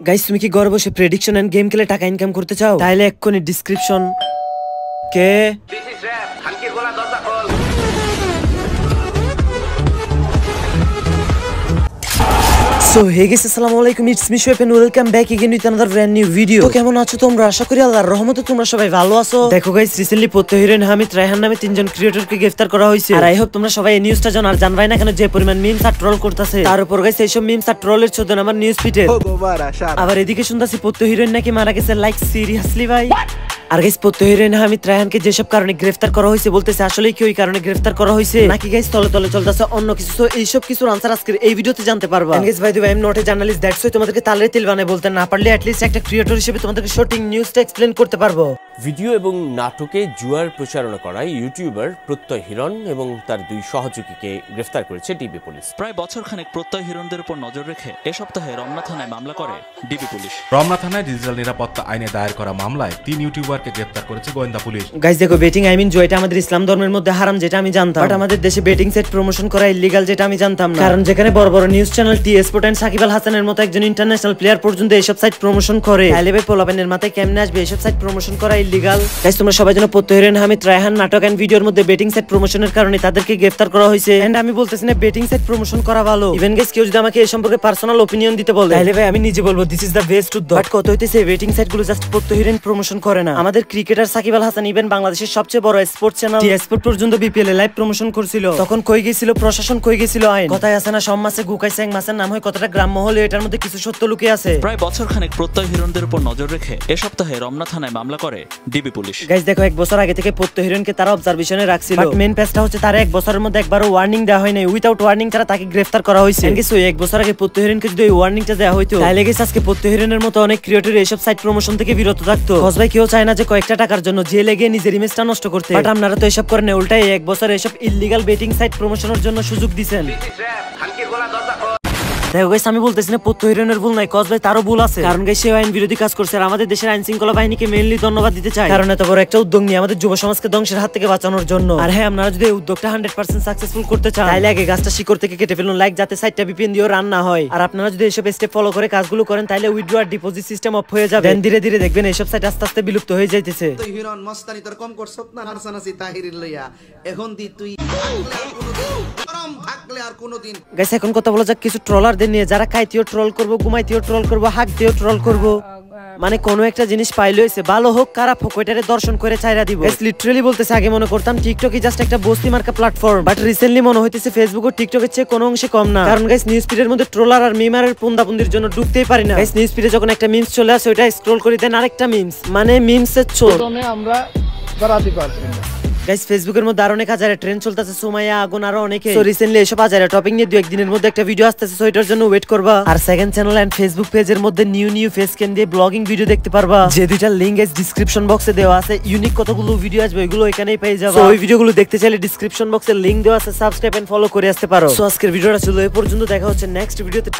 Guys তুমি কি ঘরে বসে প্রেডিকশন এন্ড গেম খেলে টাকা ইনকাম করতে চাও? তাহলে এক্ষুনি ডিসক্রিপশন কে? সো হে গেস আসসালামু আলাইকুম it's me Shoaib and welcome back again with another brand new video তো কেমন আছো তোমরা? আশা করি আল্লাহর রহমতে তোমরা সবাই ভালো আছো। দেখো গাইস রিসেন্টলি পত্য হিরোইন হামিদ রায়হান নামে তিনজন ক্রিয়েটরকে গ্রেফতার করা হয়েছে। আর আই হোপ তোমরা সবাই এই নিউজটা জানো। আর জানবাই না কেন যে পরিমাণ মিমস আর ট্রল করতেছে। তার উপর গাইস এইসব মিমস আর ট্রলের চোদন আমার নিউজ ফিটে আবার এদিকে শুনতাছি পত্য হিরোইন নাকি মারা গেছে। লাইক সিরিয়াসলি ভাই? আর গাইস পত্য হিরোইন হামিদ রায়হানকে যেসব কারণে গ্রেফতার করা হয়েছে বলতেছে আসলে কি ওই কারণে গ্রেফতার করা হয়েছে নাকি গাইস তলে তলে চলতেছে অন্য কিছু? তো এইসব কিছুর আনসার আজকে এই ভিডিওতে জানতে পারবা। গাইস ভাই I am not a journalist that's ওই তোমাদেরকে তালের তেল বানায় বলতে না পারলে অ্যাটলিস্ট একটা ক্রিয়েটর হিসেবে তোমাদেরকে শর্টিং নিউজটা এক্সপ্লেন করতে পারব। ভিডিও এবং নাটকে জুয়ার প্রচারণা করায় ইউটিউবার প্রত্যয় হিরণ এবং তার দুই সহযোগীকে গ্রেফতার করেছে ডিবি পুলিশ। প্রায় বছর খানেক প্রত্যয় হিরণদের উপর নজর রেখে এ সপ্তাহে রমনা থানায় মামলা করে ডিবি পুলিশ। রমনা থানায় ডিজিটাল নিরাপত্তা আইনে দায়ের করা মামলায় তিন ইউটিউবারকে গ্রেপ্তার করেছে গোয়েন্দা পুলিশ। গাইস দেখো বেটিং আই মিন জয়টা আমাদের ইসলাম ধর্মের মধ্যে হারাম যেটা আমি জানতাম। বাট আমাদের দেশে বেটিং সেট প্রমোশন করা ইলিগাল যেটা আমি জানতাম না। কারণ যেখানে বড় বড় news channel T Sport and Shakib Al হাসানের মতো একজন ইন্টারন্যাশনাল প্লেয়ার পর্যন্ত এইসব সাইট প্রমোশন করে। তাহলে ভাই পোলাপেনের মাথায় কেমনে আসবে এইসব সাইট প্রমোশন করা ইলিগাল গাইস তোমরা সবাই যেন পত্য হিরেন হামিদ রায়হান নাটক এন্ড ভিডিওর মধ্যে বেটিং সাইট প্রমোশনের কারণে তাদেরকে গ্রেফতার করা হয়েছে এন্ড আমি বলতেছি না বেটিং সাইট প্রমোশন করা ভালো। ইভেন গাইস কেউ যদি আমাকে এই সম্পর্কে পার্সোনাল ওপিনিয়ন দিতে বলে। তাহলে ভাই আমি নিজে বলব this is the best too but কত হইতেছে বেটিং সাইটগুলো জাস্ট পত্য হিরেন প্রমোশন করে না। আমাদের ক্রিকেটার সাকিব আল হাসান ইভেন বাংলাদেশের সবচেয়ে বড় স্পোর্টস চ্যানেল টি স্পোর্ট পর্যন্ত বিপিএল এ লাইভ প্রমোশন করছিল। তখন কই গেছিল? প্রশাসন কই গেছিল আইন? কথায় আছে না সব মাসে গুকাই স্যাং মাসের নাম হয় কতটা গ্রাম্য হলে এটার মধ্যে কিছু সত্য লুকিয়ে আছে। প্রায় বছরখানেক প্রত্যয় হিরণদের উপর নজর রেখে এ সপ্তাহে রমনা থানায় মামলা করে ডিবি পুলিশ। গাইজ দেখো এক বছর আগে থেকে পত্য হিরোইনকে তারা অবজারভেশনে রাখছিল। বাট মেন পেজটা হচ্ছে তারা এক বছরের মধ্যে একবারও ওয়ার্নিং দেওয়া হয় নাই। উইদাউট ওয়ার্নিং তারা তাকে গ্রেফতার করা হয়েছে। গেছে এক বছর আগে পত্য হিরোইনকে যদি ওই ওয়ার্নিংটা দেওয়া হইতো তাহলে গেছে আজকে পত্য হিরোইনের মতো অনেক ক্রিয়েটর এইসব সাইট প্রমোশন থেকে বিরত থাকতো। কস ভাই কেউ চায় না যে কয়েকটা টাকার জন্য জেলে গিয়ে নিজের ইমেজটা নষ্ট করতে। বাট আপনারা তো এসব করেন উল্টাই এক বছর এসব ইলিগাল বেটিং সাইট প্রমোশনের জন্য সুযোগ দিছেন। দেখো গাইস আমি বলতেছি না পত্য ভুল নাই কস ভাই তারও ভুল আছে। কারণ গাইস সে আইন বিরোধী কাজ করছে আর আমাদের দেশের আইন শৃঙ্খলা বাহিনীকে মেইনলি ধন্যবাদ দিতে চাই। কারণ এত বড় একটা উদ্যোগ নিয়ে আমাদের যুব সমাজকে ধ্বংসের হাত থেকে বাঁচানোর জন্য। আর হ্যাঁ আপনারা যদি এই উদ্যোগটা হান্ড্রেড পার্সেন্ট সাকসেসফুল করতে চান তাহলে আগে গাছটা শিকড় থেকে কেটে ফেলুন লাইক যাতে সাইডটা বিপিএন দিয়েও রান না হয়। আর আপনারা যদি এসব স্টেপ ফলো করে কাজগুলো করেন তাহলে উইথড্র আর ডিপোজিট সিস্টেম অফ হয়ে যাবে। ধীরে ধীরে দেখবেন এইসব সাইট আস্তে আস্তে বিলুপ্ত হয়ে যাইতেছে। তুই হিরণ মস্তানি তোর কম করছ না নারসানাসি তাহিরির লইয়া। এখন দি তুই গরম থাকলে আর কোনোদিন গাইস এখন কথা বলা যাক কিছু ট্রলারদের নিয়ে যারা খাইতেও ট্রল করব ঘুমাইতেও ট্রল করব হাক দিয়েও ট্রল করব মানে কোনো একটা জিনিস পাইলে হয়েছে ভালো হোক খারাপ হোক ওইটারে দর্শন করে চাইরা দিব। লিটারালি বলতেছে আগে মনে করতাম টিকটকই জাস্ট একটা বস্তি মার্কা প্ল্যাটফর্ম বাট রিসেন্টলি মনে হইতেছে ফেসবুক ও টিকটকের চেয়ে কোনো অংশে কম না। কারণ গাইস নিউজ ফিডের মধ্যে ট্রোলার আর মিমারের পুন্দাপুন্দির জন্য ঢুকতেই পারি না। গাইস নিউজ ফিডে যখন একটা মিমস চলে আসে ওইটা স্ক্রল করে দেন আরেকটা মিমস মানে মিমসের ছোট আমরা দাঁড়াতে পারছি। গাইস ফেসবুকের মধ্যে আরও অনেক হাজারে ট্রেন্ড চলতেছে সুমাইয়া আগুন আরও অনেকে। তো রিসেন্টলি এসব হাজারে টপিক নিয়ে দু একদিনের মধ্যে একটা ভিডিও আসতেছে সো এটার জন্য ওয়েট করবা। আর সেকেন্ড চ্যানেল এন্ড ফেসবুক পেজের মধ্যে নিউ নিউ ফেস ক্যান দিয়ে ব্লগিং ভিডিও দেখতে পারবা। যে দুইটা লিংক এস ডিসক্রিপশন বক্সে দেওয়া আছে ইউনিক কতগুলো ভিডিও আসবে ওইগুলো এখানেই পেয়ে যাবে। ওই ভিডিওগুলো দেখতে চাইলে ডিসক্রিপশন বক্সে লিংক দেওয়া আছে সাবস্ক্রাইব এন্ড ফলো করে আসতে পারো। সো আজকের ভিডিওটা ছিল এই পর্যন্ত দেখা হচ্ছে নেক্সট ভিডিওতে